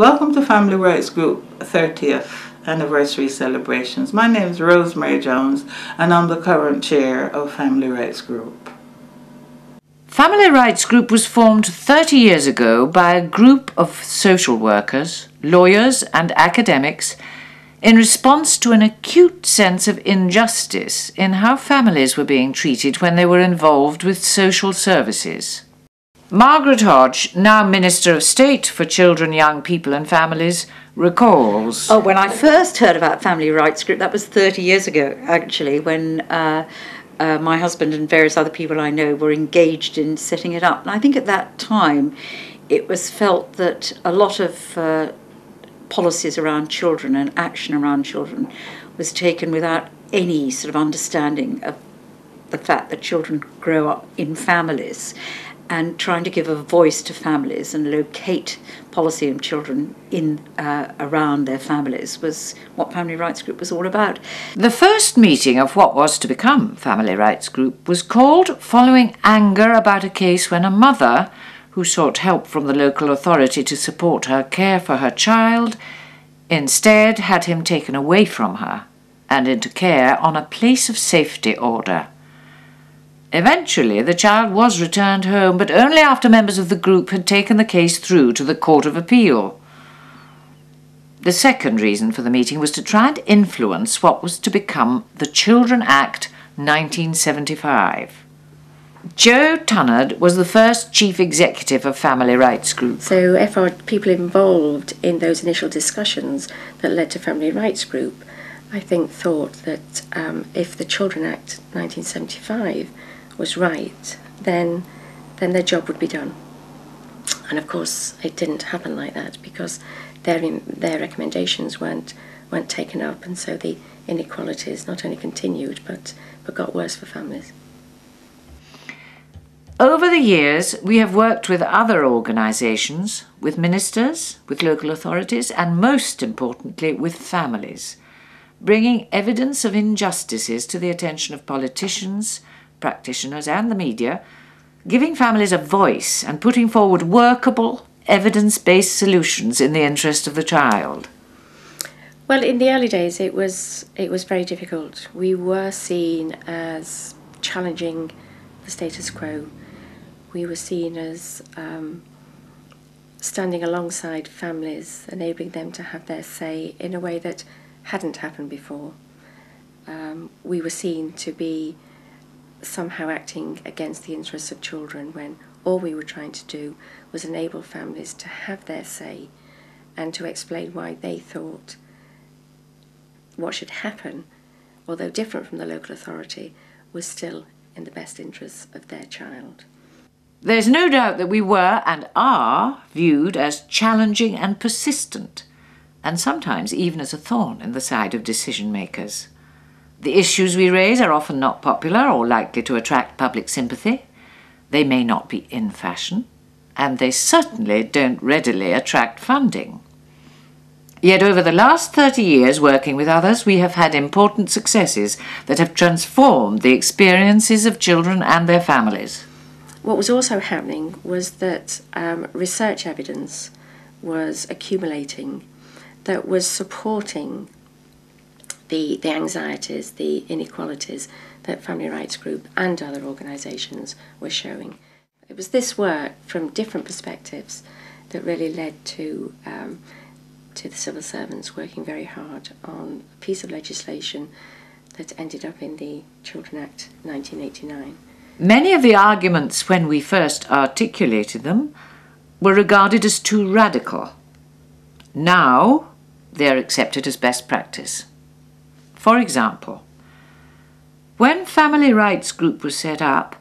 Welcome to Family Rights Group 30th anniversary celebrations. My name is Rosemary Jones and I'm the current chair of Family Rights Group. Family Rights Group was formed 30 years ago by a group of social workers, lawyers and academics in response to an acute sense of injustice in how families were being treated when they were involved with social services. Margaret Hodge, now Minister of State for Children, Young People and Families, recalls. Oh, when I first heard about Family Rights Group, that was 30 years ago, actually, when uh, uh, my husband and various other people I know were engaged in setting it up. And I think at that time it was felt that a lot of uh, policies around children and action around children was taken without any sort of understanding of the fact that children grow up in families and trying to give a voice to families and locate policy and children in uh, around their families was what Family Rights Group was all about. The first meeting of what was to become Family Rights Group was called following anger about a case when a mother who sought help from the local authority to support her care for her child instead had him taken away from her and into care on a place of safety order. Eventually, the child was returned home, but only after members of the group had taken the case through to the Court of Appeal. The second reason for the meeting was to try and influence what was to become the Children Act 1975. Joe Tunnard was the first chief executive of Family Rights Group. So, FR people involved in those initial discussions that led to Family Rights Group, I think, thought that um, if the Children Act 1975 was right, then then their job would be done. And of course, it didn't happen like that because their their recommendations weren't weren't taken up, and so the inequalities not only continued but but got worse for families. Over the years, we have worked with other organisations, with ministers, with local authorities, and most importantly, with families, bringing evidence of injustices to the attention of politicians, practitioners and the media, giving families a voice and putting forward workable, evidence based solutions in the interest of the child? Well, in the early days, it was it was very difficult. We were seen as challenging the status quo. We were seen as um, standing alongside families, enabling them to have their say in a way that hadn't happened before. Um, we were seen to be somehow acting against the interests of children when all we were trying to do was enable families to have their say and to explain why they thought what should happen, although different from the local authority, was still in the best interests of their child. There's no doubt that we were and are viewed as challenging and persistent, and sometimes even as a thorn in the side of decision makers. The issues we raise are often not popular or likely to attract public sympathy. They may not be in fashion, and they certainly don't readily attract funding. Yet over the last 30 years working with others, we have had important successes that have transformed the experiences of children and their families. What was also happening was that um, research evidence was accumulating that was supporting the, the anxieties, the inequalities that Family Rights Group and other organisations were showing. It was this work from different perspectives that really led to, um, to the civil servants working very hard on a piece of legislation that ended up in the Children Act 1989. Many of the arguments when we first articulated them were regarded as too radical. Now they are accepted as best practice. For example, when Family Rights Group was set up,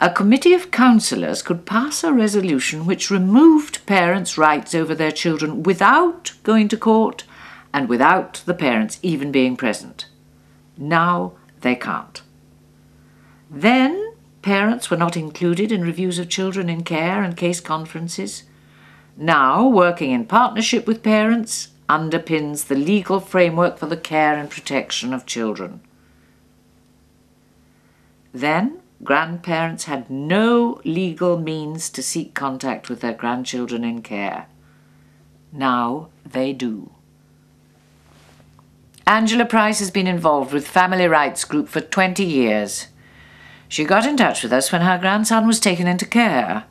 a committee of councillors could pass a resolution which removed parents' rights over their children without going to court and without the parents even being present. Now they can't. Then parents were not included in reviews of children in care and case conferences. Now, working in partnership with parents, underpins the legal framework for the care and protection of children. Then, grandparents had no legal means to seek contact with their grandchildren in care. Now they do. Angela Price has been involved with Family Rights Group for 20 years. She got in touch with us when her grandson was taken into care.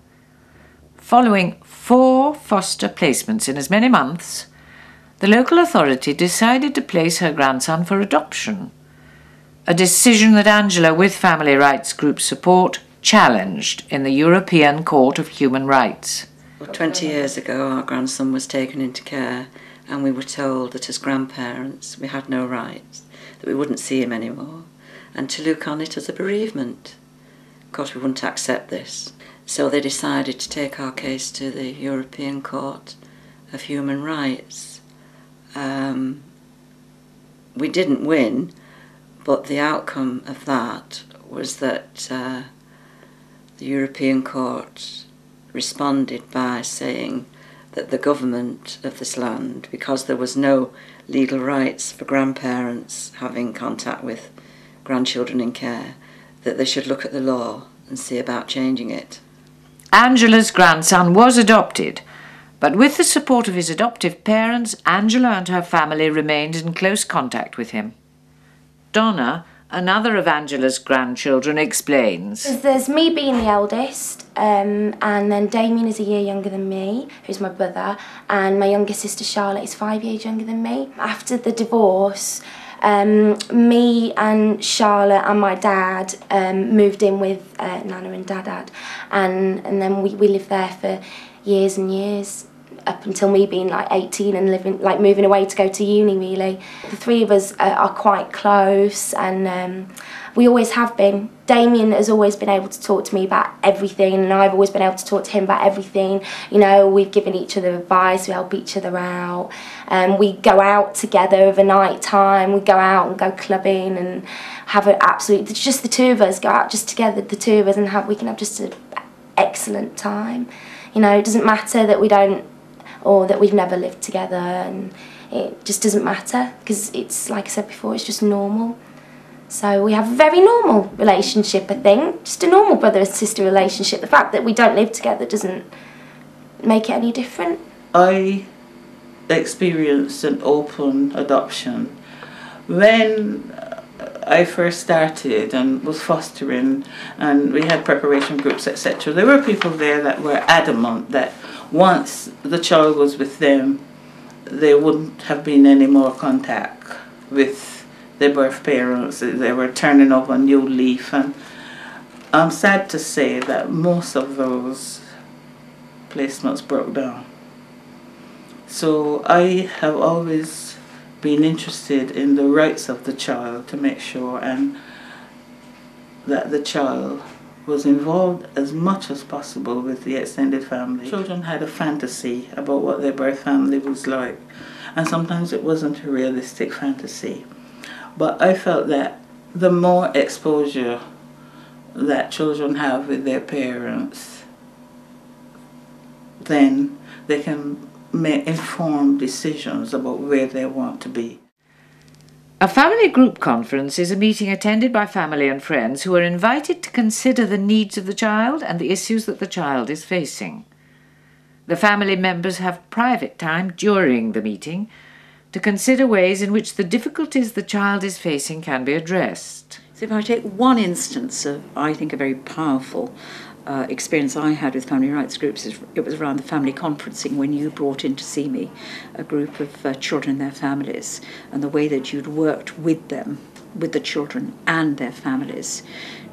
Following four foster placements in as many months, the local authority decided to place her grandson for adoption. A decision that Angela, with Family Rights Group support, challenged in the European Court of Human Rights. Well, 20 years ago, our grandson was taken into care, and we were told that as grandparents we had no rights, that we wouldn't see him anymore, and to look on it as a bereavement. Of course, we wouldn't accept this. So they decided to take our case to the European Court of Human Rights. Um, we didn't win, but the outcome of that was that uh, the European Court responded by saying that the government of this land, because there was no legal rights for grandparents having contact with grandchildren in care, that they should look at the law and see about changing it. Angela's grandson was adopted, but with the support of his adoptive parents, Angela and her family remained in close contact with him. Donna, another of Angela's grandchildren, explains. There's me being the eldest, um, and then Damien is a year younger than me, who's my brother, and my younger sister Charlotte is five years younger than me. After the divorce, um, me and Charlotte and my dad um, moved in with uh, Nana and Dadad, and, and then we, we lived there for years and years up until me being like 18 and living like moving away to go to uni really. The three of us are, are quite close and um, we always have been. Damien has always been able to talk to me about everything and I've always been able to talk to him about everything. You know we've given each other advice we help each other out. Um, we go out together over night time we go out and go clubbing and have an absolute just the two of us go out just together the two of us and have we can have just an excellent time. You know it doesn't matter that we don't or that we've never lived together and it just doesn't matter because it's like I said before it's just normal. So we have a very normal relationship I think. Just a normal brother and sister relationship. The fact that we don't live together doesn't make it any different. I experienced an open adoption when uh, I first started and was fostering and we had preparation groups etc there were people there that were adamant that once the child was with them, there wouldn't have been any more contact with their birth parents. They were turning over a new leaf. And I'm sad to say that most of those placements broke down. So I have always been interested in the rights of the child to make sure and that the child was involved as much as possible with the extended family. Children had a fantasy about what their birth family was like, and sometimes it wasn't a realistic fantasy. But I felt that the more exposure that children have with their parents, then they can make informed decisions about where they want to be. A family group conference is a meeting attended by family and friends who are invited to consider the needs of the child and the issues that the child is facing. The family members have private time during the meeting to consider ways in which the difficulties the child is facing can be addressed. So, if I take one instance of, I think, a very powerful uh, experience I had with family rights groups is it was around the family conferencing when you brought in to see me a group of uh, children and their families and the way that you'd worked with them, with the children and their families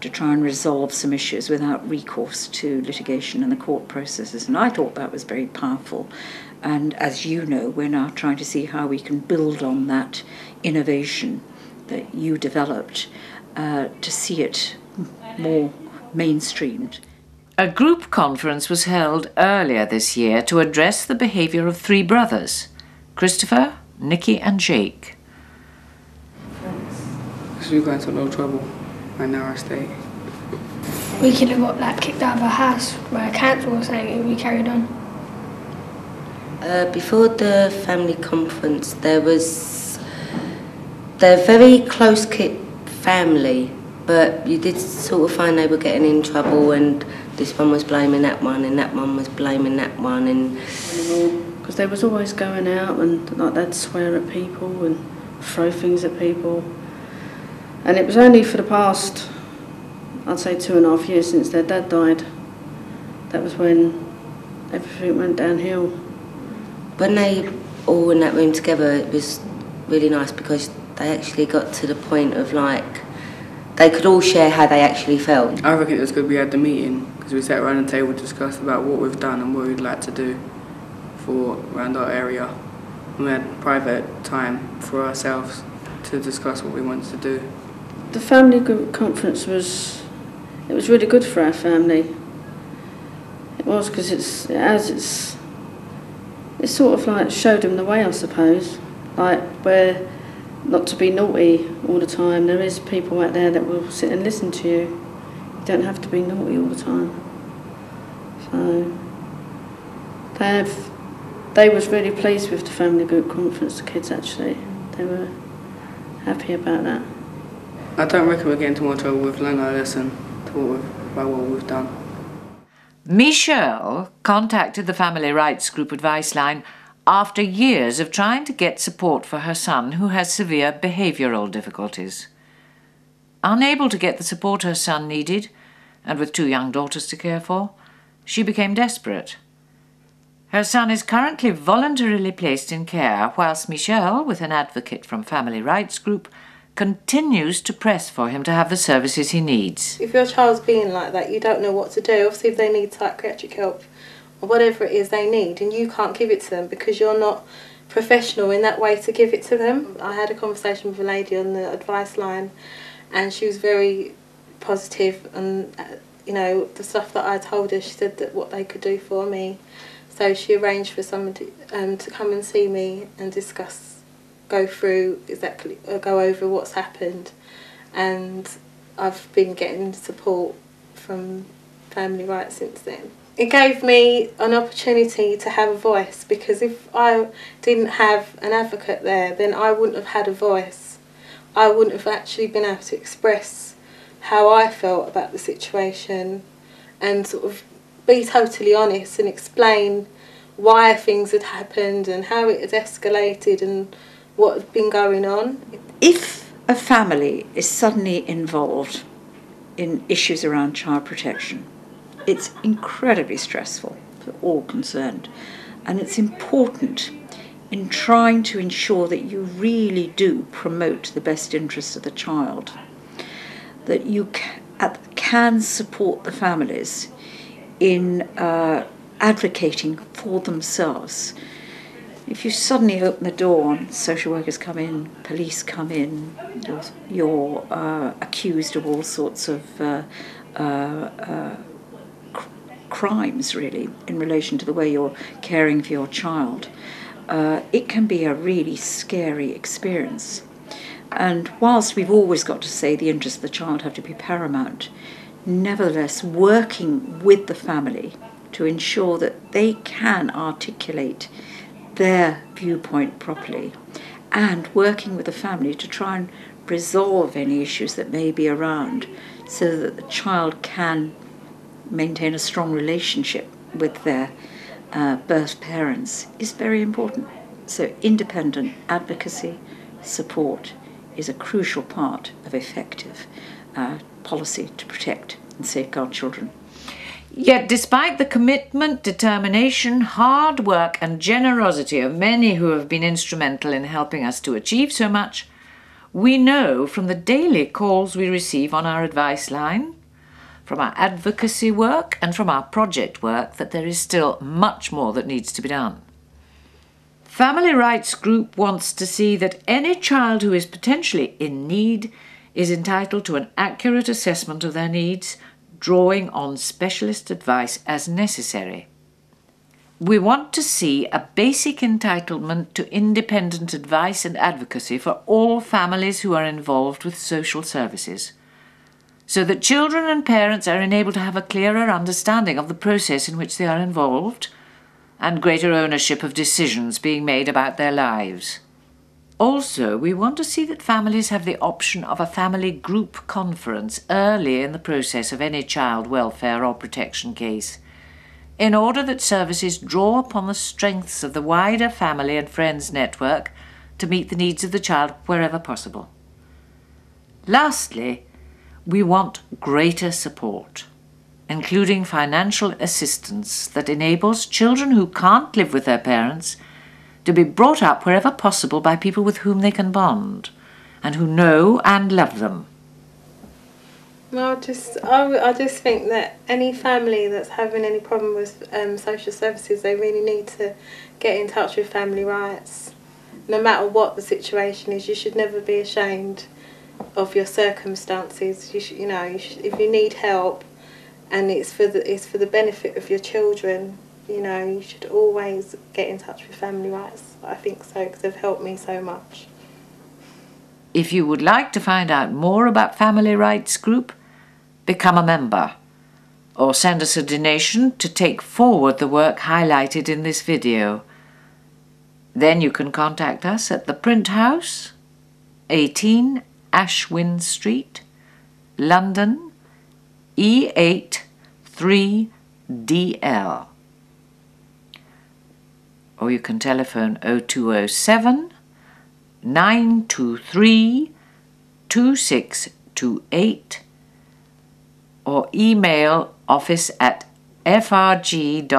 to try and resolve some issues without recourse to litigation and the court processes. And I thought that was very powerful. And as you know, we're now trying to see how we can build on that innovation that you developed uh, to see it more mainstreamed. A group conference was held earlier this year to address the behaviour of three brothers Christopher, Nicky, and Jake. Because we got into no trouble and now I stay. We could have got like kicked out of our house by a council or something if we carried on. Uh, before the family conference, there was they're very close knit family, but you did sort of find they were getting in trouble and this one was blaming that one and that one was blaming that one and because they was always going out and like they'd swear at people and throw things at people. And it was only for the past, I'd say two and a half years since their dad died, that was when everything went downhill. When they all were in that room together, it was really nice because they actually got to the point of like, they could all share how they actually felt. I reckon it was good we had the meeting because we sat around the table discussed about what we've done and what we'd like to do for around our area. And we had private time for ourselves to discuss what we wanted to do. The family group conference was, it was really good for our family. It was because it's, it has its, it sort of like showed them the way, I suppose. Like where not to be naughty all the time. There is people out there that will sit and listen to you. You don't have to be naughty all the time. So they've they was really pleased with the family group conference. The kids actually they were happy about that. I don't reckon we're getting into more trouble with learning our lesson taught by what we've done. Michelle contacted the Family Rights Group advice line after years of trying to get support for her son who has severe behavioural difficulties. Unable to get the support her son needed, and with two young daughters to care for, she became desperate. Her son is currently voluntarily placed in care, whilst Michelle, with an advocate from Family Rights Group, continues to press for him to have the services he needs. If your child's being like that, you don't know what to do. Obviously, if they need psychiatric help or whatever it is they need, and you can't give it to them because you're not professional in that way to give it to them. I had a conversation with a lady on the advice line, and she was very positive, and uh, you know the stuff that I told her, she said that what they could do for me. So she arranged for somebody um, to come and see me and discuss, go through exactly, uh, go over what's happened, and I've been getting support from Family Rights since then it gave me an opportunity to have a voice because if I didn't have an advocate there, then I wouldn't have had a voice. I wouldn't have actually been able to express how I felt about the situation and sort of be totally honest and explain why things had happened and how it had escalated and what had been going on. If a family is suddenly involved in issues around child protection, it's incredibly stressful for all concerned. And it's important in trying to ensure that you really do promote the best interests of the child, that you can support the families in uh, advocating for themselves. If you suddenly open the door and social workers come in, police come in, you're, you're uh, accused of all sorts of uh, uh, uh crimes, really, in relation to the way you're caring for your child, uh, it can be a really scary experience. And whilst we've always got to say the interests of the child have to be paramount, nevertheless, working with the family to ensure that they can articulate their viewpoint properly and working with the family to try and resolve any issues that may be around so that the child can maintain a strong relationship with their uh, birth parents is very important. So, independent advocacy, support is a crucial part of effective uh, policy to protect and safeguard children. Yet, despite the commitment, determination, hard work, and generosity of many who have been instrumental in helping us to achieve so much, we know from the daily calls we receive on our advice line from our advocacy work and from our project work that there is still much more that needs to be done. Family Rights Group wants to see that any child who is potentially in need is entitled to an accurate assessment of their needs, drawing on specialist advice as necessary. We want to see a basic entitlement to independent advice and advocacy for all families who are involved with social services so that children and parents are enabled to have a clearer understanding of the process in which they are involved and greater ownership of decisions being made about their lives. Also, we want to see that families have the option of a family group conference early in the process of any child welfare or protection case. in order that services draw upon the strengths of the wider family and friends network to meet the needs of the child wherever possible. Lastly, we want greater support, including financial assistance that enables children who can't live with their parents to be brought up wherever possible by people with whom they can bond and who know and love them. No, I just I, I just think that any family that's having any problem with um, social services, they really need to get in touch with family rights. No matter what the situation is, you should never be ashamed of your circumstances. You should, you know, you should, if you need help, and it's for the it's for the benefit of your children. You know, you should always get in touch with family rights. I think so because they've helped me so much. If you would like to find out more about Family Rights Group, become a member or send us a donation to take forward the work highlighted in this video. Then you can contact us at the Print House, 18 Ashwin Street, London, E8 3DL. Or you can telephone 0207 923 2628 or email office at frg.org.uk.